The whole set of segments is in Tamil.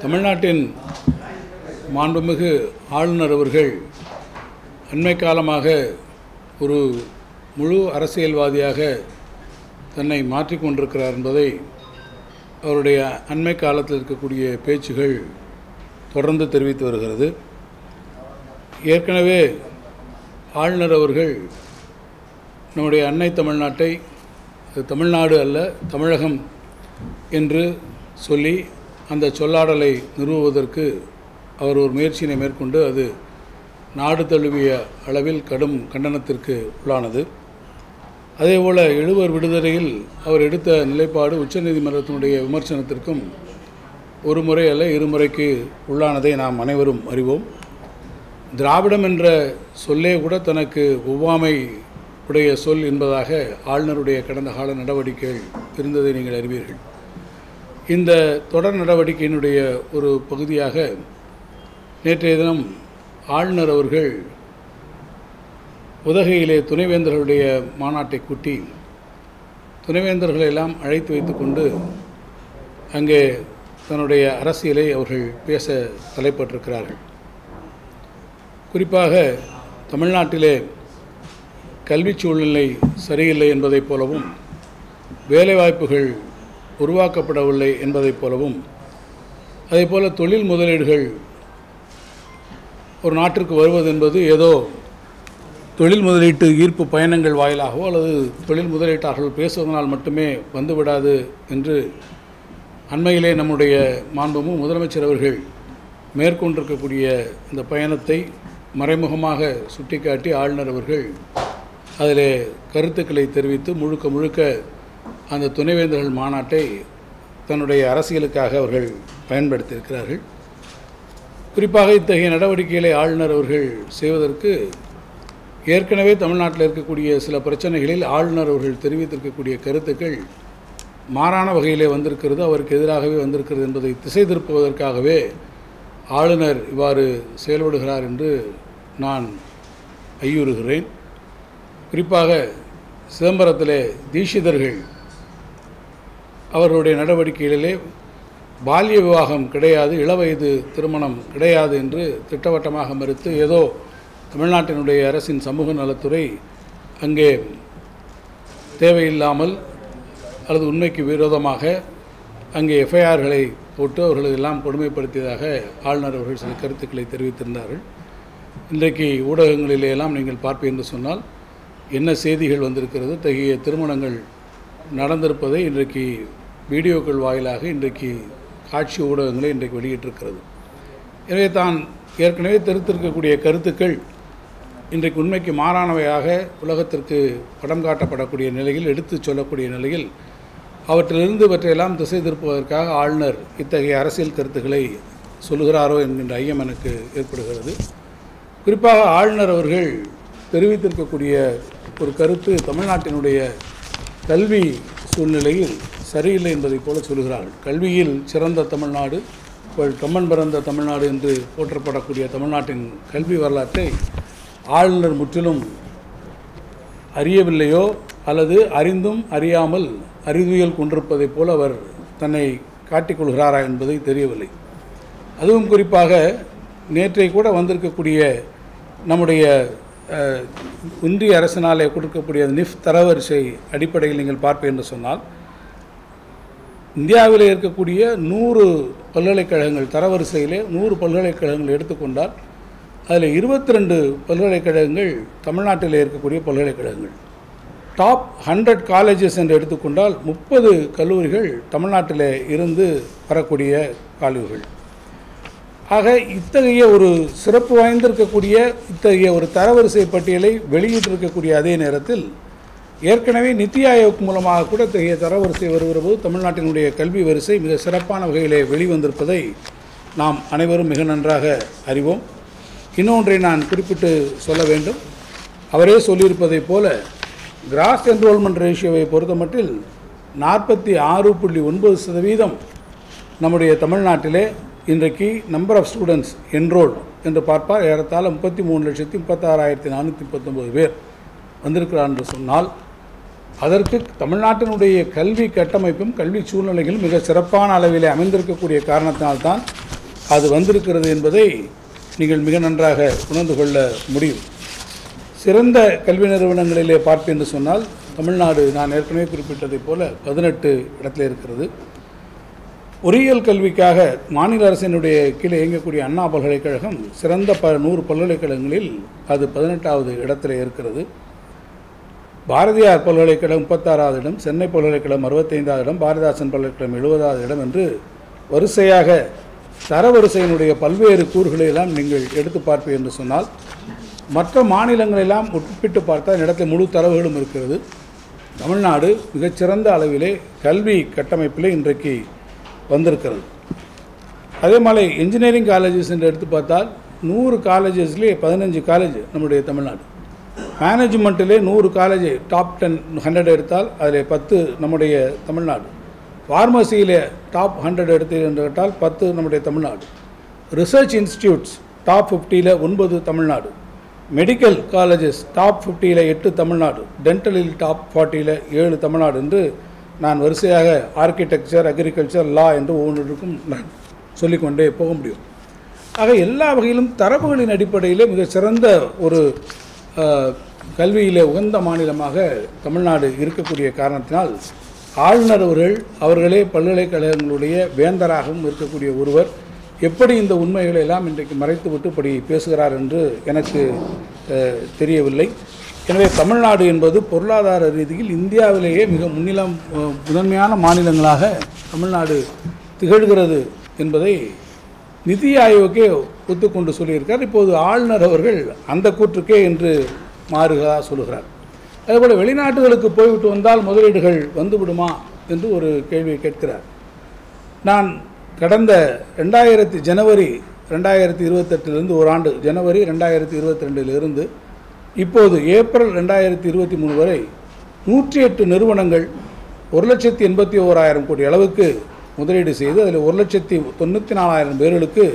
தமிழ்நாட்டின் மாண்புமிகு ஆளுநர் அவர்கள் அண்மை காலமாக ஒரு முழு அரசியல்வாதியாக தன்னை மாற்றிக்கொண்டிருக்கிறார் என்பதை அவருடைய அண்மை காலத்தில் இருக்கக்கூடிய பேச்சுகள் தொடர்ந்து தெரிவித்து வருகிறது. ஏற்கனவே ஆளுநர் அவர்கள் நம்முடைய அன்னை தமிழ்நாட்டை அது தமிழ்நாடு அல்ல தமிழகம் என்று சொல்லி அந்த சொல்லாடலை நிறுவுவதற்கு அவர் ஒரு முயற்சியினை மேற்கொண்டு அது நாடு தழுவிய அளவில் கடும் கண்டனத்திற்கு உள்ளானது. அதேபோல் எழுவர் விடுதலையில் அவர் எடுத்த நிலைப்பாடு உச்சநீதிமன்றத்தினுடைய விமர்சனத்திற்கும் ஒரு முறை அல்ல இருமுறைக்கு உள்ளானதை நாம் அனைவரும் அறிவோம். திராவிடம் என்ற சொல்லே கூட தனக்கு ஒவ்வாமை உடைய சொல் என்பதாக ஆளுநருடைய கடந்த கால நடவடிக்கைகள் இருந்ததை நீங்கள் அறிவீர்கள். இந்த தொடர் நடவடிக்கையினுடைய ஒரு பகுதியாக நேற்றைய தினம் ஆளுநர் அவர்கள் உதகையிலே துணைவேந்தர்களுடைய மாநாட்டை கூட்டி துணைவேந்தர்களை எல்லாம் அழைத்து வைத்துக்கொண்டு அங்கே தன்னுடைய அரசியலை அவர்கள் பேச தலைப்பட்டிருக்கிறார்கள். குறிப்பாக தமிழ்நாட்டிலே கல்வி சூழ்நிலை சரியில்லை என்பதைப் போலவும் வேலைவாய்ப்புகள் உருவாக்கப்படவில்லை என்பதைப் போலவும் அதேபோல தொழில் முதலீடுகள் ஒரு நாட்டிற்கு வருவது என்பது ஏதோ தொழில் முதலீட்டு ஈர்ப்பு பயணங்கள் வாயிலாகவோ அல்லது தொழில் முதலீட்டாளர்கள் பேசுவதனால் மட்டுமே வந்துவிடாது என்று அண்மையிலே நம்முடைய மாண்புமும் முதலமைச்சர் அவர்கள் மேற்கொண்டிருக்கக்கூடிய இந்த பயணத்தை மறைமுகமாக சுட்டிக்காட்டி ஆளுநர் அவர்கள் அதில் கருத்துக்களை தெரிவித்து முழுக்க முழுக்க அந்த துணைவேந்தர்கள் மாநாட்டை தன்னுடைய அரசியலுக்காக அவர்கள் பயன்படுத்தியிருக்கிறார்கள். குறிப்பாக இத்தகைய நடவடிக்கைகளை ஆளுநர் அவர்கள் செய்வதற்கு ஏற்கனவே தமிழ்நாட்டில் இருக்கக்கூடிய சில பிரச்சனைகளில் ஆளுநர் அவர்கள் தெரிவித்திருக்கக்கூடிய கருத்துக்கள் மாறான வகையிலே வந்திருக்கிறது அவருக்கு எதிராகவே வந்திருக்கிறது என்பதை திசை திருப்புவதற்காகவே ஆளுநர் இவ்வாறு செயல்படுகிறார் என்று நான் ஐயுறுகிறேன். குறிப்பாக சிதம்பரத்திலே தீட்சிதர்கள் அவர்களுடைய நடவடிக்கைகளிலே பால்ய விவாகம் கிடையாது இளவயது திருமணம் கிடையாது என்று திட்டவட்டமாக மறுத்து ஏதோ தமிழ்நாட்டினுடைய அரசின் சமூக நலத்துறை அங்கே தேவையில்லாமல் அல்லது உண்மைக்கு விரோதமாக அங்கே எஃப்ஐஆர்களை போட்டு அவர்களெல்லாம் கொடுமைப்படுத்தியதாக ஆளுநர் அவர்கள் சில கருத்துக்களை தெரிவித்திருந்தார்கள். இன்றைக்கு ஊடகங்களிலே எல்லாம் நீங்கள் பார்ப்பீர்கள் என்று சொன்னால் என்ன செய்திகள் வந்திருக்கிறது தகிய திருமணங்கள் நடந்திருப்பதை இன்றைக்கு வீடியோக்கள் வாயிலாக இன்றைக்கு காட்சி ஊடகங்களை இன்றைக்கு வெளியிட்டிருக்கிறது. எனவே தான் ஏற்கனவே தெரிவித்திருக்கக்கூடிய கருத்துக்கள் இன்றைக்கு உண்மைக்கு மாறானவையாக உலகத்திற்கு படம் காட்டப்படக்கூடிய நிலையில் எடுத்துச் சொல்லக்கூடிய நிலையில் அவற்றிலிருந்து இவற்றையெல்லாம் திசை திருப்புவதற்காக ஆளுநர் இத்தகைய அரசியல் கருத்துக்களை சொல்லுகிறாரோ என்கின்ற ஐயம் எனக்கு ஏற்படுகிறது. குறிப்பாக ஆளுநர் அவர்கள் தெரிவித்திருக்கக்கூடிய ஒரு கருத்து தமிழ்நாட்டினுடைய கல்வி சூழ்நிலையில் சரியில்லை என்பதைப் போல சொல்கிறார்கள் கல்வியில் சிறந்த தமிழ்நாடு கம்மன் பிறந்த தமிழ்நாடு என்று போற்றப்படக்கூடிய தமிழ்நாட்டின் கல்வி வரலாற்றை ஆளுநர் முற்றிலும் அறியவில்லையோ அல்லது அறிந்தும் அறியாமல் அறிவியல் கொண்டிருப்பதைப் போல அவர் தன்னை காட்டிக்கொள்கிறாரா என்பதை தெரியவில்லை. அதுவும் குறிப்பாக நேற்றை கூட வந்திருக்கக்கூடிய நம்முடைய இந்திய அரசினாலே கொடுக்கக்கூடிய நிஃப் தரவரிசை அடிப்படையில் நீங்கள் பார்ப்பேன் என்று சொன்னால் இந்தியாவில் இருக்கக்கூடிய நூறு பல்கலைக்கழகங்கள் தரவரிசையிலே நூறு பல்கலைக்கழகங்கள் எடுத்துக்கொண்டால் அதில் இருபத்தி ரெண்டு பல்கலைக்கழகங்கள் தமிழ்நாட்டில் இருக்கக்கூடிய பல்கலைக்கழகங்கள். டாப் ஹண்ட்ரட் காலேஜஸ் என்று எடுத்துக்கொண்டால் முப்பது கல்லூரிகள் தமிழ்நாட்டில் இருந்து வரக்கூடிய கல்லூரிகள். ஆக இத்தகைய ஒரு சிறப்பு வாய்ந்திருக்கக்கூடிய இத்தகைய ஒரு தரவரிசை பட்டியலை வெளியிட்டிருக்கக்கூடிய அதே நேரத்தில் ஏற்கனவே நித்தி ஆயோக் மூலமாக கூட இத்தகைய தரவரிசை வருகிற போது தமிழ்நாட்டினுடைய கல்வி வரிசை மிக சிறப்பான வகையிலே வெளிவந்திருப்பதை நாம் அனைவரும் மிக நன்றாக அறிவோம். இன்னொன்றை நான் குறிப்பிட்டு சொல்ல வேண்டும். அவரே சொல்லியிருப்பதைப் போல கிராஸ் என்ரோல்மெண்ட் ரேஷியோவை பொறுத்தமட்டில் நாற்பத்தி ஆறு புள்ளி ஒன்பது சதவீதம் நம்முடைய தமிழ்நாட்டிலே இன்றைக்கு நம்பர் ஆஃப் ஸ்டூடெண்ட்ஸ் என்ரோல் என்று பார்ப்பார். ஏறத்தாழ முப்பத்தி மூணு லட்சத்தி முப்பத்தாறாயிரத்தி நானூற்றி பத்தொம்பது பேர் வந்திருக்கிறார் என்று சொன்னால் அதற்கு தமிழ்நாட்டினுடைய கல்வி கட்டமைப்பும் கல்வி சூழ்நிலைகளும் மிக சிறப்பான அளவிலே அமைந்திருக்கக்கூடிய காரணத்தினால்தான் அது வந்திருக்கிறது என்பதை நீங்கள் மிக நன்றாக உணர்ந்து கொள்ள முடியும். சிறந்த கல்வி நிறுவனங்களிலே பார்ப்பேன் என்று சொன்னால் தமிழ்நாடு நான் ஏற்கனவே குறிப்பிட்டதைப் போல பதினெட்டு இடத்துல இருக்கிறது. பொறியியல் கல்விக்காக மாநில அரசினுடைய கீழே இயங்கக்கூடிய அண்ணா பல்கலைக்கழகம் சிறந்த ப நூறு பல்கலைக்கழகங்களில் அது பதினெட்டாவது இடத்துல இருக்கிறது. பாரதியார் பல்கலைக்கழகம் முப்பத்தாறாவது இடம் சென்னை பல்கலைக்கழகம் அறுபத்தைந்தாவது இடம் பாரதிதாசன் பல்கலைக்கழகம் எழுபதாவது இடம் என்று வரிசையாக தரவரிசையினுடைய பல்வேறு கூறுகளை எல்லாம் நீங்கள் எடுத்து பார்ப்பீர்கள் என்று சொன்னால் மற்ற மாநிலங்களெல்லாம் ஒப்பிட்டு பார்த்தால் இந்த இடத்துல முழு தரவுகளும் இருக்கிறது. தமிழ்நாடு மிகச்சிறந்த அளவிலே கல்வி கட்டமைப்பிலே இன்றைக்கு வந்திருக்கிறது. அதே மாதிரி இன்ஜினியரிங் காலேஜஸ் என்று எடுத்து பார்த்தால் நூறு காலேஜஸ்லேயே பதினஞ்சு காலேஜ் நம்முடைய தமிழ்நாடு. மேனேஜ்மெண்ட்டிலே நூறு காலேஜ் டாப் டென் ஹண்ட்ரட் எடுத்தால் அதில் பத்து நம்முடைய தமிழ்நாடு. ஃபார்மசியிலே டாப் ஹண்ட்ரட் எடுத்து என்று கேட்டால் பத்து நம்முடைய தமிழ்நாடு. ரிசர்ச் இன்ஸ்டியூட்ஸ் டாப் ஃபிஃப்டியில் ஒன்பது தமிழ்நாடு. மெடிக்கல் காலேஜஸ் டாப் ஃபிஃப்டியில் எட்டு தமிழ்நாடு. டென்டலில் டாப் ஃபார்ட்டியில் ஏழு தமிழ்நாடு என்று நான் வரிசையாக ஆர்கிடெக்சர் அக்ரிகல்ச்சர் லா என்று ஒவ்வொன்றுக்கும் நான் சொல்லிக்கொண்டே போக முடியும். ஆக எல்லா வகையிலும் தரவுகளின் அடிப்படையிலே மிக சிறந்த ஒரு கல்வியிலே உகந்த மாநிலமாக தமிழ்நாடு இருக்கக்கூடிய காரணத்தினால் ஆளுநர் அவர்கள் அவர்களே பல்கலைக்கழகங்களுடைய வேந்தராகவும் இருக்கக்கூடிய ஒருவர் எப்படி இந்த உண்மைகளை எல்லாம் இன்றைக்கு மறைத்துவிட்டு இப்படி பேசுகிறார் என்று எனக்கு தெரியவில்லை. எனவே தமிழ்நாடு என்பது பொருளாதார ரீதியில் இந்தியாவிலேயே மிக முன்னிலம் முதன்மையான மாநிலங்களாக தமிழ்நாடு திகழ்கிறது என்பதை நிதி ஆயோக்கே ஒத்துக்கொண்டு சொல்லியிருக்கார். இப்போது ஆளுநர் அவர்கள் அந்த கூற்றுக்கே என்று மாறுகிறதா சொல்லுகிறார். அதேபோல் வெளிநாட்டுகளுக்கு போய்விட்டு வந்தால் முதலீடுகள் வந்துவிடுமா என்று ஒரு கேள்வியை கேட்கிறார். நான் கடந்த ரெண்டாயிரத்தி ஜனவரி ரெண்டாயிரத்தி இருபத்தெட்டிலிருந்து ஒரு ஆண்டு ஜனவரி ரெண்டாயிரத்தி இருபத்தி ரெண்டிலிருந்து இப்போது ஏப்ரல் ரெண்டாயிரத்தி இருபத்தி மூணு வரை நூற்றி எட்டு நிறுவனங்கள் ஒரு லட்சத்தி எண்பத்தி ஓராயிரம் கோடி அளவுக்கு முதலீடு செய்து அதில் ஒரு லட்சத்தி தொண்ணூற்றி நாலாயிரம் பேர்களுக்கு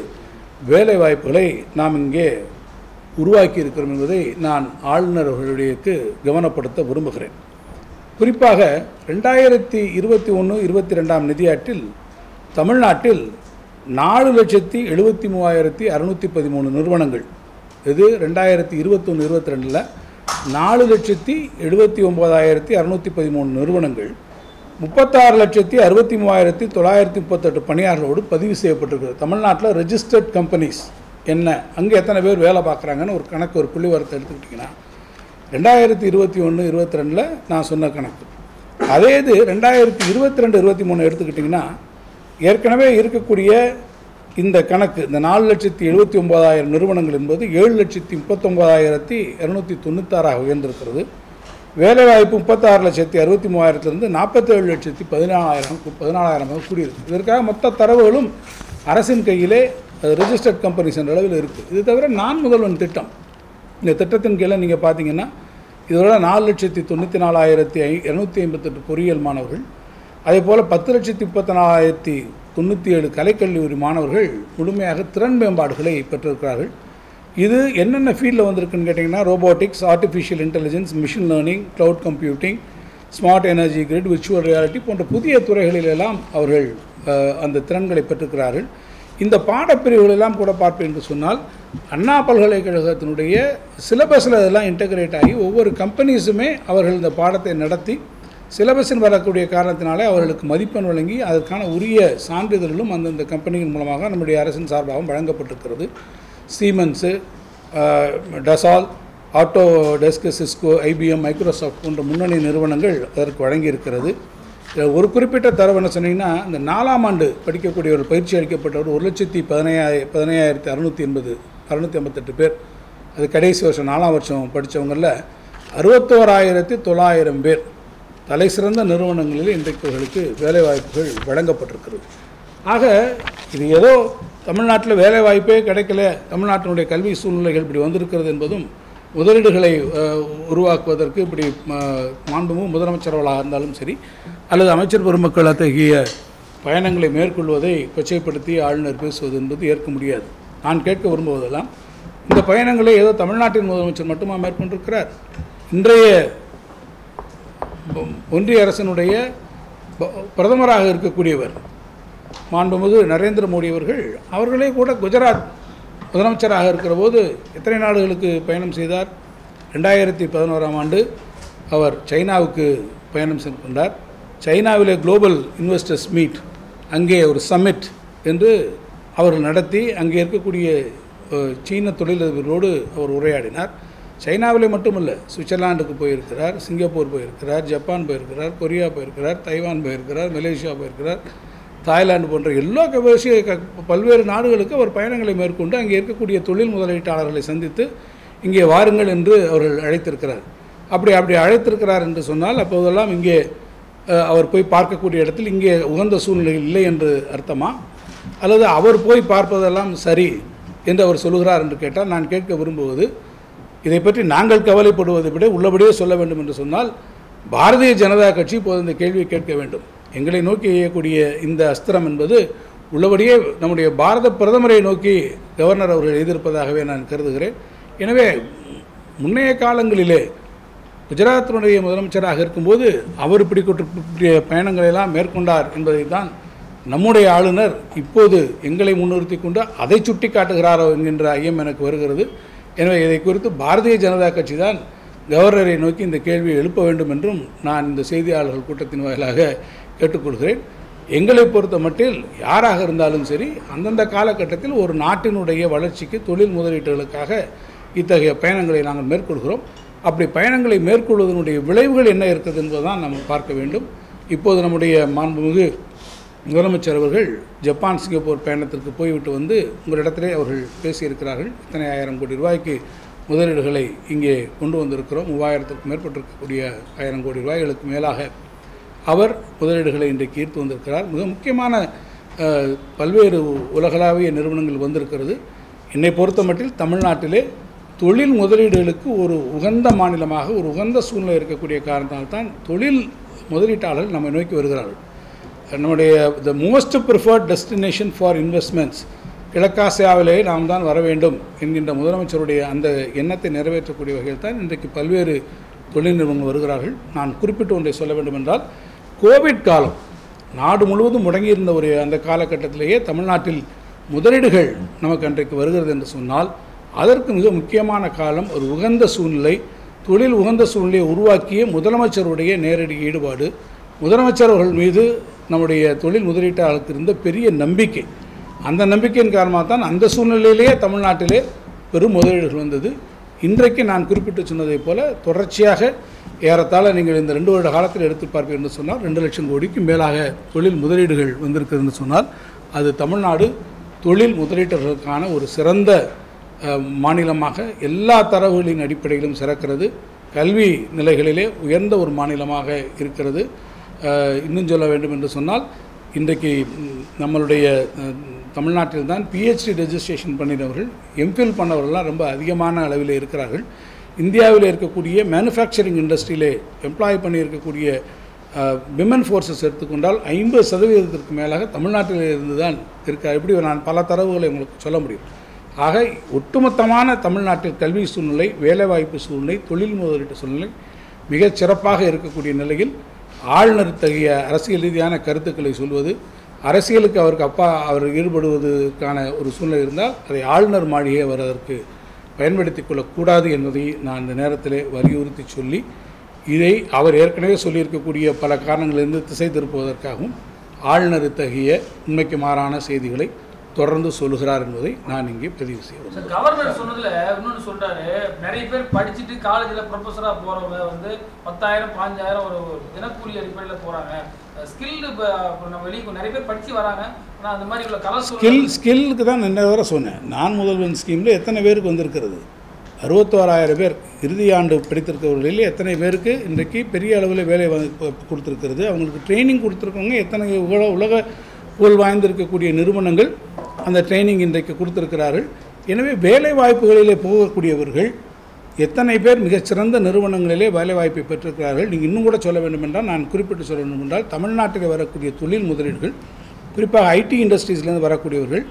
வேலை வாய்ப்புகளை நாம் இங்கே உருவாக்கி இருக்கிறோம் என்பதை நான் ஆளுநர் அவர்களுடையக்கு கவனப்படுத்த விரும்புகிறேன். குறிப்பாக ரெண்டாயிரத்தி இருபத்தி ஒன்று இருபத்தி ரெண்டாம் நிதியாட்டில் தமிழ்நாட்டில் நாலு லட்சத்தி எழுபத்தி மூவாயிரத்தி அறுநூற்றி பதிமூணு நிறுவனங்கள். இது ரெண்டாயிரத்தி இருபத்தொன்று இருபத்தி ரெண்டில் நாலு லட்சத்தி எழுபத்தி ஒம்பதாயிரத்தி அறுநூற்றி பதிமூணு நிறுவனங்கள். முப்பத்தாறு லட்சத்தி அறுபத்தி மூவாயிரத்தி தொள்ளாயிரத்தி முப்பத்தெட்டு பணியாளர்களோடு பதிவு செய்யப்பட்டிருக்கிறது. தமிழ்நாட்டில் ரெஜிஸ்டர்ட் கம்பெனிஸ் என்ன? அங்கே எத்தனை பேர் வேலை பார்க்குறாங்கன்னு ஒரு கணக்கு ஒரு புள்ளிவரத்தை எடுத்துக்கிட்டிங்கன்னா ரெண்டாயிரத்தி இருபத்தி ஒன்று இருபத்தி ரெண்டில் நான் சொன்ன கணக்கு. அதே இது ரெண்டாயிரத்தி இருபத்தி ரெண்டு இருபத்தி மூணு எடுத்துக்கிட்டிங்கன்னா ஏற்கனவே இருக்கக்கூடிய இந்த கணக்கு இந்த நாலு லட்சத்தி எழுபத்தி ஒம்பதாயிரம் நிறுவனங்கள் என்பது ஏழு லட்சத்தி முப்பத்தொம்பதாயிரத்தி இரநூத்தி தொண்ணூத்தாறாக உயர்ந்திருக்கிறது. வேலைவாய்ப்பு முப்பத்தாறு லட்சத்தி அறுபத்தி மூவாயிரத்துலேருந்து நாற்பத்தேழு லட்சத்தி பதினாலாயிரம் பதினாலாயிரமாக கூடியிருக்கு. இதற்காக மொத்த தரவுகளும் அரசின் கையிலே ரிஜிஸ்டர்ட் கம்பெனிஸ் என்ற அளவில் இருக்குது இது தவிர நான் முதல்வன் திட்டம். இந்த திட்டத்தின் கீழே நீங்கள் பார்த்தீங்கன்னா இதோட நாலு லட்சத்தி தொண்ணூற்றி நாலாயிரத்தி ஐ இரநூத்தி ஐம்பத்தெட்டு பொறியியல் மாணவர்கள் அதே போல் பத்து லட்சத்தி முப்பத்தி நாலாயிரத்தி தொண்ணூற்றி ஏழு கலைக்கல்லூரி மாணவர்கள் முழுமையாக திறன் மேம்பாடுகளை பெற்றிருக்கிறார்கள். இது என்னென்ன ஃபீல்டில் வந்திருக்குன்னு கேட்டிங்கன்னா robotics artificial intelligence machine learning cloud computing smart energy grid virtual reality போன்ற புதிய துறைகளிலெல்லாம் அவர்கள் அந்த திறன்களை பெற்றிருக்கிறார்கள். இந்த பாடப்பிரிவுகளெல்லாம் கூட பார்ப்பேன் என்று சொன்னால் அண்ணா பல்கலைக்கழகத்தினுடைய சிலபஸில் இதெல்லாம் இன்டகிரேட் ஆகி ஒவ்வொரு கம்பெனிஸுமே அவர்கள் இந்த பாடத்தை நடத்தி சிலபஸில் வரக்கூடிய காரணத்தினாலே அவர்களுக்கு மதிப்பெண் வழங்கி அதற்கான உரிய சான்றிதழ்களும் அந்தந்த கம்பெனியின் மூலமாக நம்முடைய அரசின் சார்பாகவும் வழங்கப்பட்டிருக்கிறது. Siemens Dassault Autodesk Cisco IBM Microsoft போன்ற முன்னணி நிறுவனங்கள் அதற்கு வழங்கியிருக்கிறது. ஒரு குறிப்பிட்ட தரவு என்ன சொன்னீங்கன்னா இந்த நாலாம் ஆண்டு படிக்கக்கூடிய ஒரு பயிற்சி அளிக்கப்பட்டவர் ஒரு லட்சத்தி பதினையாயிர பதினையாயிரத்தி அறுநூற்றி எண்பது அறுநூற்றி ஐம்பத்தெட்டு பேர். அது கடைசி வருஷம் நாலாம் வருஷம் படித்தவங்களில் அறுபத்தோராயிரத்தி தொள்ளாயிரம் பேர். தலை சிறந்த நிறுவனங்களில் இன்றைக்கு அவர்களுக்கு வேலைவாய்ப்புகள் வழங்கப்பட்டிருக்கிறது. ஆக இது ஏதோ தமிழ்நாட்டில் வேலைவாய்ப்பே கிடைக்கல. தமிழ்நாட்டினுடைய கல்வி சூழ்நிலைகள் இப்படி வந்திருக்கிறது என்பதும் முதலீடுகளை உருவாக்குவதற்கு இப்படி மாண்புமும் முதலமைச்சர்களாக இருந்தாலும் சரி அல்லது அமைச்சர் பெருமக்கள் அத்தகைய பயணங்களை மேற்கொள்வதை கொச்சைப்படுத்தி ஆளுநர் பேசுவது என்பது ஏற்க முடியாது. நான் கேட்க விரும்புவதெல்லாம் இந்த பயணங்களை ஏதோ தமிழ்நாட்டின் முதலமைச்சர் மட்டுமா மேற்கொண்டிருக்கிறார்? இன்றைய ஒன்றிய அரசினுடைய பிரதமராக இருக்கக்கூடியவர் மாண்புமிகு நரேந்திர மோடி அவர்கள் அவர்களே கூட குஜராத் முதலமைச்சராக இருக்கிற போது எத்தனை நாடுகளுக்கு பயணம் செய்தார்? ரெண்டாயிரத்தி பதினோராம் ஆண்டு அவர் சைனாவுக்கு பயணம் சென்றார் சைனாவிலே குளோபல் இன்வெஸ்டர்ஸ் மீட் அங்கே ஒரு சம்மிட் என்று அவர்கள் நடத்தி அங்கே இருக்கக்கூடிய சீன தொழிலதிபர்களோடு அவர் உரையாடினார். சைனாவிலே மட்டுமல்ல சுவிட்சர்லாந்துக்கு போயிருக்கிறார் சிங்கப்பூர் போயிருக்கிறார் ஜப்பான் போயிருக்கிறார் கொரியா போயிருக்கிறார் தைவான் போயிருக்கிறார் மலேசியா போயிருக்கிறார். தாய்லாந்து போன்ற எல்லா கவர்ச்சிய க- பல்வேறு நாடுகளுக்கு அவர் பயணங்களை மேற்கொண்டு அங்கே இருக்கக்கூடிய தொழில் முதலீட்டாளர்களை சந்தித்து இங்கே வாருங்கள் என்று அவர்கள் அழைத்திருக்கிறார். அப்படி அப்படி அழைத்திருக்கிறார் என்று சொன்னால் அப்போதெல்லாம் இங்கே அவர் போய் பார்க்கக்கூடிய இடத்தில் இங்கே உகந்த சூழ்நிலைகள் இல்லை என்று அர்த்தமா? அல்லது அவர் போய் பார்ப்பதெல்லாம் சரி என்று அவர் சொல்லுகிறார் என்று கேட்டால் நான் கேட்க விரும்புவது இதை பற்றி நாங்கள் கவலைப்படுவதை விட உள்ளபடியே சொல்ல வேண்டும் என்று சொன்னால் பாரதிய ஜனதா கட்சி இப்போது இந்த கேள்வியை கேட்க வேண்டும். எங்களை நோக்கி எய்யக்கூடிய இந்த அஸ்திரம் என்பது உள்ளபடியே நம்முடைய பாரத பிரதமரை நோக்கி கவர்னர் அவர்கள் எழுதியிருப்பதாகவே நான் கருதுகிறேன். எனவே முன்னைய காலங்களிலே குஜராத்தினுடைய முதலமைச்சராக இருக்கும்போது அவர் இப்படி பயணங்களை எல்லாம் மேற்கொண்டார் என்பதை தான் நம்முடைய ஆளுநர் இப்போது எங்களை முன்னிறுத்தி கொண்டு அதை சுட்டி காட்டுகிறாரோ என்கின்ற ஐயம் எனக்கு வருகிறது. எனவே இதை குறித்து பாரதிய ஜனதா கட்சி தான் கவர்னரை நோக்கி இந்த கேள்வியை எழுப்ப வேண்டும் என்றும் நான் இந்த செய்தியாளர்கள் கூட்டத்தின் வாயிலாக கேட்டுக்கொள்கிறேன். எங்களை பொறுத்த மட்டில் யாராக இருந்தாலும் சரி அந்தந்த காலகட்டத்தில் ஒரு நாட்டினுடைய வளர்ச்சிக்கு தொழில் முதலீட்டுகளுக்காக இத்தகைய பயணங்களை நாங்கள் மேற்கொள்கிறோம். அப்படி பயணங்களை மேற்கொள்வதனுடைய விளைவுகள் என்ன இருக்கிறது என்பதுதான் நம்ம பார்க்க வேண்டும். இப்போது நம்முடைய மாண்புமிகு முதலமைச்சர் அவர்கள் ஜப்பான் சிங்கப்பூர் பயணத்திற்கு போய்விட்டு வந்து உங்களிடத்திலே அவர்கள் பேசியிருக்கிறார்கள். இத்தனை ஆயிரம் கோடி ரூபாய்க்கு முதலீடுகளை இங்கே கொண்டு வந்திருக்கிறோம். மூவாயிரத்துக்கு மேற்பட்டிருக்கக்கூடிய ஆயிரம் கோடி ரூபாய்களுக்கு மேலாக அவர் முதலீடுகளை இன்றைக்கு ஈர்த்து வந்திருக்கிறார். மிக முக்கியமான பல்வேறு உலகளாவிய நிறுவனங்கள் வந்திருக்கிறது. என்னை பொறுத்த மட்டில் தமிழ்நாட்டிலே தொழில் முதலீடுகளுக்கு ஒரு உகந்த மாநிலமாக ஒரு உகந்த சூழ்நிலை இருக்கக்கூடிய காரணத்தால் தான் தொழில் முதலீட்டாளர்கள் நம்மை நோக்கி வருகிறார்கள். நம்முடைய the most preferred destination for investments கிழக்காசியாவிலே நாம் தான் வர வேண்டும் என்கின்ற முதலமைச்சருடைய அந்த எண்ணத்தை நிறைவேற்றக்கூடிய வகையில் தான் இன்றைக்கு பல்வேறு தொழில் நிறுவனங்கள் வருகிறார்கள். நான் குறிப்பிட்டு ஒன்றை சொல்ல வேண்டும் என்றால் கோவிட் காலம் நாடு முழுவதும் முடங்கியிருந்த ஒரு அந்த காலகட்டத்திலேயே தமிழ்நாட்டில் முதலீடுகள் நமக்கு அன்றைக்கு வருகிறது என்று சொன்னால் அதற்கு மிக முக்கியமான காலம் ஒரு உகந்த சூழ்நிலை தொழில் உகந்த சூழ்நிலையை உருவாக்கிய முதலமைச்சருடைய நேரடி ஈடுபாடு. முதலமைச்சர் அவர்கள் மீது நம்முடைய தொழில் முதலீட்டாளருக்கு இருந்த பெரிய நம்பிக்கை. அந்த நம்பிக்கையின் காரணமாக தான் அந்த சூழ்நிலையிலேயே தமிழ்நாட்டிலே பெரும் முதலீடுகள் வந்தது. இன்றைக்கு நான் குறிப்பிட்டு சொன்னதைப் போல தொடர்ச்சியாக ஏறத்தாழ நீங்கள் இந்த ரெண்டு வருட காலத்தில் எடுத்து பார்ப்பீர்கள் என்று சொன்னால் ரெண்டு லட்சம் கோடிக்கு மேலாக தொழில் முதலீடுகள் வந்திருக்குதுன்னு சொன்னால் அது தமிழ்நாடு தொழில் முதலீட்டர்களுக்கான ஒரு சிறந்த மாநிலமாக எல்லா தரவுகளின் அடிப்படையிலும் சிறக்கிறது. கல்வி நிலைகளிலே உயர்ந்த ஒரு மாநிலமாக இருக்கிறது. இன்னும் சொல்ல வேண்டும் என்று சொன்னால் இன்றைக்கு நம்மளுடைய தமிழ்நாட்டில் தான் பிஹெச்டி ரெஜிஸ்ட்ரேஷன் பண்ணினவர்கள் எம்ஃபில் பண்ணவர்கள்லாம் ரொம்ப அதிகமான அளவில் இருக்கிறார்கள். இந்தியாவில் இருக்கக்கூடிய மேனுஃபேக்சரிங் இண்டஸ்ட்ரியிலே எம்ப்ளாய் பண்ணியிருக்கக்கூடிய விமன் ஃபோர்ஸஸ் எடுத்துக்கொண்டால் ஐம்பது சதவீதத்திற்கு மேலாக தமிழ்நாட்டில் இருந்து தான் இருக்க? இப்படி நான் பல தரவுகளை உங்களுக்கு சொல்ல முடியும்? ஆக ஒட்டுமொத்தமான தமிழ்நாட்டில் கல்வி சூழ்நிலை வேலைவாய்ப்பு சூழ்நிலை தொழில் முதலீட்டு சூழ்நிலை மிகச் சிறப்பாக இருக்கக்கூடிய நிலையில் ஆளுநர் தகைய அரசியல் ரீதியான கருத்துக்களை சொல்வது அரசியலுக்கு அவருக்கு அப்பா அவர் ஈடுபடுவதற்கான ஒரு சூழ்நிலை இருந்தால் அதை ஆளுநர் மாளிகை அவர் அதற்கு பயன்படுத்தி கொள்ளக்கூடாது என்பதை நான் இந்த நேரத்தில் வலியுறுத்தி சொல்லி இதை அவர் ஏற்கனவே சொல்லியிருக்கக்கூடிய பல காரணங்களிலிருந்து திசை திருப்புவதற்காகவும் ஆளுநர் இத்தகைய உண்மைக்கு மாறான செய்திகளை தொடர்ந்து சொல்லுகிறார் என்பதை நான் இங்கே பதிவு செய்கிறேன் கவர்னர் சொன்னதில் இன்னொன்று சொல்கிறாரு நிறைய பேர் படிச்சுட்டு காலேஜில் ப்ரொஃபஸராக போகிறவங்க வந்து பத்தாயிரம் பாஞ்சாயிரம் ஒரு தினக்கூலி அடிப்படையில் போகிறாங்க ஸ்கில்டு நம்ம வெளியே நிறைய பேர் படிச்சு வராங்க. ஆனால் அந்த மாதிரி உள்ள கலர் ஸ்கில் ஸ்கில்லுக்கு தான் என்ன வர சொன்னேன். நான் முதல்வன் ஸ்கீமில் எத்தனை பேருக்கு வந்திருக்கிறது? அறுபத்தோராயிரம் பேர். இறுதி ஆண்டு படித்திருக்கிறவர்களில் எத்தனை பேருக்கு இன்றைக்கு பெரிய அளவில் வேலை கொடுத்துருக்கிறது? அவங்களுக்கு ட்ரைனிங் கொடுத்துருக்கவங்க எத்தனை உலக உலக புகழ் வாய்ந்திருக்கக்கூடிய நிறுவனங்கள் அந்த ட்ரைனிங் இன்றைக்கு கொடுத்துருக்கிறார்கள். எனவே வேலை வாய்ப்புகளிலே போகக்கூடியவர்கள் எத்தனை பேர் மிகச்சிறந்த நிறுவனங்களிலே வேலைவாய்ப்பை பெற்றிருக்கிறார்கள்? நீங்கள் இன்னும் கூட சொல்ல வேண்டும் என்றால் நான் குறிப்பிட்டு சொல்ல வேண்டும் என்றால் தமிழ்நாட்டில் வரக்கூடிய தொழில் முதலீடுகள் குறிப்பாக ஐடி இண்டஸ்ட்ரீஸ்லேருந்து வரக்கூடியவர்கள்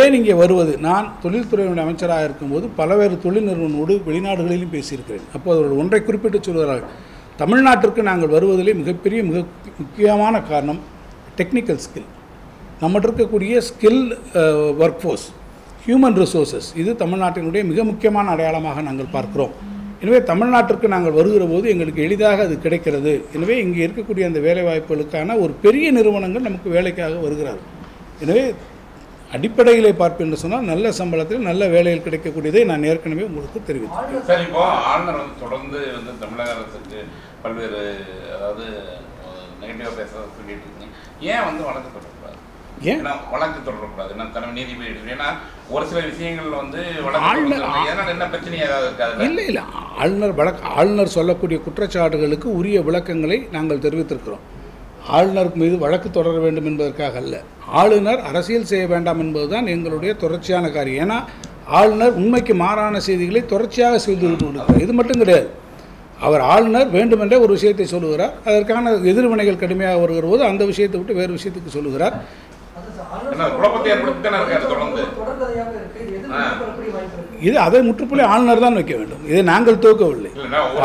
ஏன் இங்கே வருவது? நான் தொழில்துறையினுடைய அமைச்சராக இருக்கும்போது பல்வேறு தொழில் நிறுவனங்களோடு வெளிநாடுகளிலும் பேசியிருக்கிறேன். அப்போது அவர்கள் ஒன்றை குறிப்பிட்டு சொல்கிறார்கள் தமிழ்நாட்டிற்கு நாங்கள் வருவதிலே மிகப்பெரிய மிக முக்கியமான காரணம் டெக்னிக்கல் ஸ்கில் நம்மகிட்ட இருக்கக்கூடிய skill work force human resources இது தமிழ்நாட்டினுடைய மிக முக்கியமான அடையாளமாக நாங்கள் பார்க்கிறோம். எனவே தமிழ்நாட்டிற்கு நாங்கள் வருகிற போது எங்களுக்கு எளிதாக அது கிடைக்கிறது. எனவே இங்கே இருக்கக்கூடிய அந்த வேலைவாய்ப்புகளுக்கான ஒரு பெரிய நிறுவனங்கள் நமக்கு வேலைக்காக வருகிறார்கள். எனவே அடிப்படையிலே பார்ப்பேன் என்று சொன்னால் நல்ல சம்பளத்தில் நல்ல வேலையில் கிடைக்கக்கூடியதை நான் ஏற்கனவே உங்களுக்கு தெரிவித்தேன் சரி இப்போ ஆளுநர் வந்து தொடர்ந்து வந்து தமிழக அரசுக்கு பல்வேறு அதாவது நெகட்டிவாக பேச சொல்லிட்டு இருக்கீங்க. ஏன் வந்து வழக்கு ஏன்னா வழக்கு தொடரக்கூடாது. என்ன தலைமை நீதிபதி. ஏன்னா ஒரு சில விஷயங்கள் வந்து ஆளுநர் ஏன்னா என்ன பிரச்சனை ஏதாவது இருக்காது இல்லை? இல்லை ஆளுநர் வழக்கு ஆளுநர் சொல்லக்கூடிய குற்றச்சாட்டுகளுக்கு உரிய விளக்கங்களை நாங்கள் தெரிவித்திருக்கிறோம். ஆளுநர் மீது வழக்கு தொடர வேண்டும் என்பதற்காக அல்ல. ஆளுநர் அரசியல் செய்ய வேண்டாம் என்பதுதான் எங்களுடைய தொடர்ச்சியான காரியம். ஏன்னா ஆளுநர் உண்மைக்கு மாறான செய்திகளை தொடர்ச்சியாக செய்து கொண்டிருக்கிறார். இது மட்டும் கிடையாது. அவர் ஆளுநர் வேண்டுமென்றே ஒரு விஷயத்தை சொல்லுகிறார். அதற்கான எதிர்வினைகள் கடுமையாக வருகிற போது அந்த விஷயத்தை விட்டு வேறு விஷயத்துக்கு சொல்லுகிறார். குழப்பத்தை ஏற்படுத்தி தொடர்ந்து. இது அதை முற்றுப்புள்ளி ஆளுநர் தான் வைக்க வேண்டும். இதை நாங்கள் தூக்கவில்லை.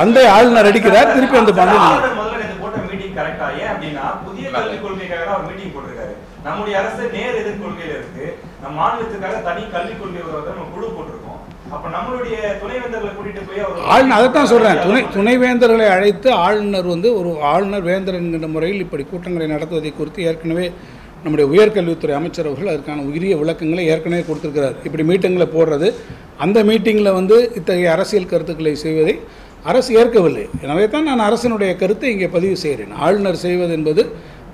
அந்த ஆளுநர் அடிக்கிறார் திருப்பி அந்த பந்து ஆளுநர் முதல்ல நேத்து போட்ட மீட்டிங் கரெக்டா ஏன் அப்படின்னா புதிய கல்விக் கொள்கைக்காக தான் அவர் மீட்டிங் போட்டிருக்காரு. நம்முடைய அரசு நேர் எதிர் கொள்கையில இருக்கு. நம்ம மாநிலத்துக்காக தனி கல்விக் கொள்கை உருவாக்க நம்ம குழு போட்டிருக்கோம். அப்ப நம்மளுடைய துணைவேந்தர்களை கூட்டிட்டு போய் அவர் ஆளுநர் அதைத்தான் சொல்கிறேன் துணை துணைவேந்தர்களை அழைத்து ஆளுநர் வந்து ஒரு ஆளுநர் வேந்தர் என்கின்ற முறையில் இப்படி கூட்டங்களை நடத்துவதை குறித்து ஏற்கனவே நம்முடைய உயர்கல்வித்துறை அமைச்சர் அவர்கள் அதற்கான உரிய விளக்கங்களை ஏற்கனவே கொடுத்துருக்கிறார். இப்படி மீட்டிங்கில் போடுறது அந்த மீட்டிங்கில் வந்து இத்தகைய அரசியல் கருத்துக்களை செய்வதை அரசு ஏற்கவில்லை. எனவே தான் நான் அரசினுடைய கருத்தை இங்கே பதிவு செய்கிறேன். ஆளுநர் செய்வது என்பது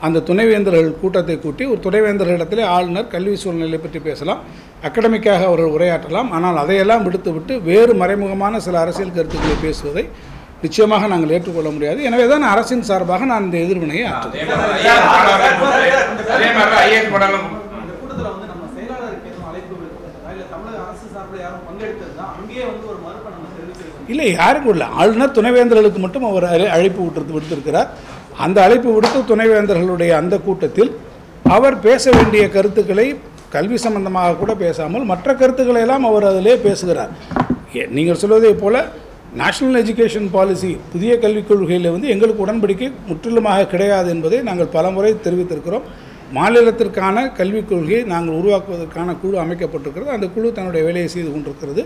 அந்த துணைவேந்தர்கள் கூட்டத்தை கூட்டி ஒரு துணைவேந்தர்களிடத்திலே ஆளுநர் கல்வி சூழ்நிலை பற்றி பேசலாம் அகடமிக்காக அவர்கள் உரையாற்றலாம் ஆனால் அதையெல்லாம் விடுத்துவிட்டு வேறு மறைமுகமான சில அரசியல் கருத்துக்களை பேசுவதை நிச்சயமாக நாங்கள் ஏற்றுக்கொள்ள முடியாது. எனவே தான் அரசின் சார்பாக நான் இந்த எதிர்வினையை ஆற்றுகிறேன் இல்ல யாருக்கும் இல்லை ஆளுநர் துணைவேந்தர்களுக்கு மட்டும் அவர் அழை- அழைப்பு விட்டு விடுத்திருக்கிறார். அந்த அழைப்பு விடுத்து துணைவேந்தர்களுடைய அந்த கூட்டத்தில் அவர் பேச வேண்டிய கருத்துக்களை கல்வி சம்பந்தமாக கூட பேசாமல் மற்ற கருத்துக்களை எல்லாம் அவர் அதிலே பேசுகிறார். நீங்கள் சொல்வதை போல நேஷனல் எஜுகேஷன் பாலிசி புதிய கல்விக் கொள்கையில் வந்து எங்களுக்கு உடன்படிக்கை முற்றிலுமாக கிடையாது என்பதை நாங்கள் பலமுறை தெரிவித்திருக்கிறோம். மாநிலத்திற்கான கல்விக் கொள்கையை நாங்கள் உருவாக்குவதற்கான குழு அமைக்கப்பட்டிருக்கிறது. அந்த குழு தன்னுடைய வேலையை செய்து கொண்டிருக்கிறது.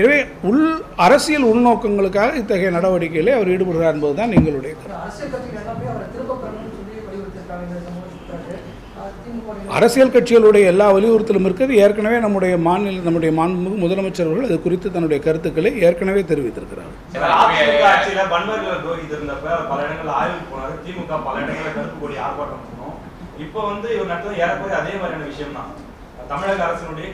எனவே உள் அரசியல் உள்நோக்கங்களுக்காக இத்தகைய நடவடிக்கைகளை அவர் ஈடுபடுகிறார் என்பதுதான் எங்களுடைய கருத்து. ஒரு அரசியல் கட்சிகள் எல்லாமே அவரை திரும்ப பெறணும்னு சொல்லி வலியுறுத்திருக்காங்க இந்த சமூக சுற்றாரு திமுக அரசியல் கட்சிகளுடைய எல்லா வலியுறுத்தலும் இருக்கிறது ஏற்கனவே நம்முடைய மாநில நம்முடைய மாண்புமிகு முதலமைச்சர் அவர்கள் அது குறித்து தன்னுடைய கருத்துக்களை ஏற்கனவே தெரிவித்திருக்கிறார் இப்போ வந்து இவர் நடத்தும் ஏறக்குறைய அதே மாதிரியான விஷயம் தான் தமிழக அரசினுடைய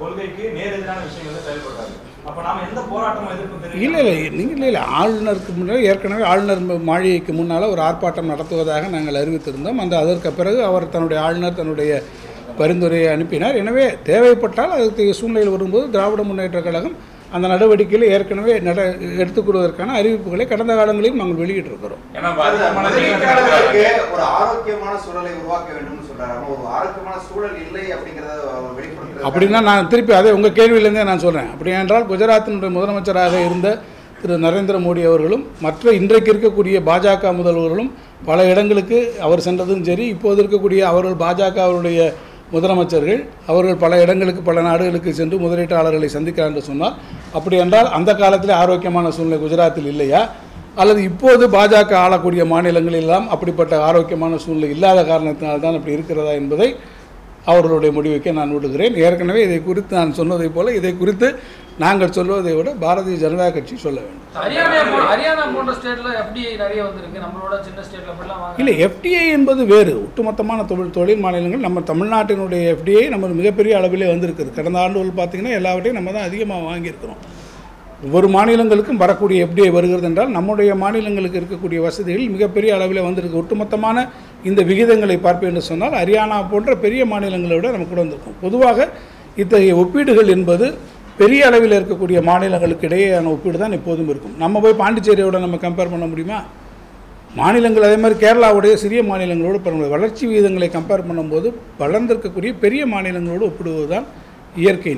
கொள்கைக்கு நேர் எதிரான விஷயங்கள் செயல்படுறாரு அப்ப நாம எந்த போராட்டமும் எதிர்ப்பு இல்லை இல்லை நீங்கள் இல்லை இல்லை ஆளுநருக்கு முன்னாடி ஏற்கனவே ஆளுநர் மாளிகைக்கு முன்னால் ஒரு ஆர்ப்பாட்டம் நடத்துவதாக நாங்கள் அறிவித்திருந்தோம். அந்த அதற்கு பிறகு அவர் தன்னுடைய ஆளுநர் தன்னுடைய பரிந்துரையை அனுப்பினார். எனவே தேவைப்பட்டால் அதுக்கு சூழ்நிலையில் வரும்போது திராவிட முன்னேற்றக் கழகம் அந்த நடவடிக்கையில் ஏற்கனவே நட எடுத்துக்கொள்வதற்கான அறிவிப்புகளை கடந்த காலங்களில் நாங்கள் வெளியிட்டிருக்கிறோம். ஏன்னா அதிகமான முதலீட்டாளர்களுக்கு ஒரு ஆரோக்கியமான சூழலை உருவாக்க வேண்டும்னு சொல்றாரு. அப்ப ஒரு ஆரோக்கியமான சூழல் இல்லை அப்படிங்கறத அவர் வெளிப்படுத்துறது அப்படின்னா நான் திருப்பி அதே உங்கள் கேள்வியிலேருந்தே நான் சொல்கிறேன் அப்படி என்றால் குஜராத்தினுடைய முதலமைச்சராக இருந்த திரு நரேந்திர மோடி அவர்களும் மற்ற இன்றைக்கு இருக்கக்கூடிய பாஜக முதல்வர்களும் பல இடங்களுக்கு அவர் சென்றதும் சரி இப்போது இருக்கக்கூடிய அவர்கள் பாஜகவுடைய முதலமைச்சர்கள் அவர்கள் பல இடங்களுக்கு பல நாடுகளுக்கு சென்று முதலீட்டாளர்களை சந்திக்கிறார் என்று சொன்னார் அப்படி என்றால் அந்த காலத்தில் ஆரோக்கியமான சூழ்நிலை குஜராத்தில் இல்லையா? அல்லது இப்போது பாஜக ஆளக்கூடிய மாநிலங்களெல்லாம் அப்படிப்பட்ட ஆரோக்கியமான சூழ்நிலை இல்லாத காரணத்தினால்தான் அப்படி இருக்கிறதா என்பதை அவர்களுடைய முடிவுக்கே நான் விடுகிறேன். ஏற்கனவே இதை குறித்து நான் சொன்னதைப் போல இதை குறித்து நாங்கள் சொல்வதை விட பாரதிய ஜனதா கட்சி சொல்ல வேண்டும். இல்லை எஃப்டிஐ என்பது வேறு. ஒட்டுமொத்தமான தொழில் தொழில் மாநிலங்கள் நம்ம தமிழ்நாட்டினுடைய எஃப்டிஐ நம்ம மிகப்பெரிய அளவிலே வந்திருக்குது. கடந்த ஆண்டுகள் பார்த்தீங்கன்னா எல்லாவற்றையும் நம்ம தான் அதிகமாக வாங்கியிருக்கிறோம். ஒவ்வொரு மாநிலங்களுக்கும் வரக்கூடிய எஃப்டிஐ வருகிறது என்றால் நம்முடைய மாநிலங்களுக்கு இருக்கக்கூடிய வசதிகள் மிகப்பெரிய அளவில் வந்திருக்கு. ஒட்டுமொத்தமான இந்த விகிதங்களை பார்ப்பேன் என்று சொன்னால் ஹரியானா போன்ற பெரிய மாநிலங்களை விட நமக்கு கூட வந்திருக்கும். பொதுவாக இத்தகைய ஒப்பீடுகள் என்பது பெரிய அளவில் இருக்கக்கூடிய மாநிலங்களுக்கு இடையேயான ஒப்பீடு தான் எப்போதும் இருக்கும். நம்ம போய் பாண்டிச்சேரியோட நம்ம கம்பேர் பண்ண முடியுமா? மாநிலங்கள் அதே மாதிரி கேரளாவுடைய சிறிய மாநிலங்களோடு பண்ண முடியாது வளர்ச்சி விகிதங்களை கம்பேர் பண்ணும்போது வளர்ந்திருக்கக்கூடிய பெரிய மாநிலங்களோடு ஒப்பிடுவது தான் இயற்கை.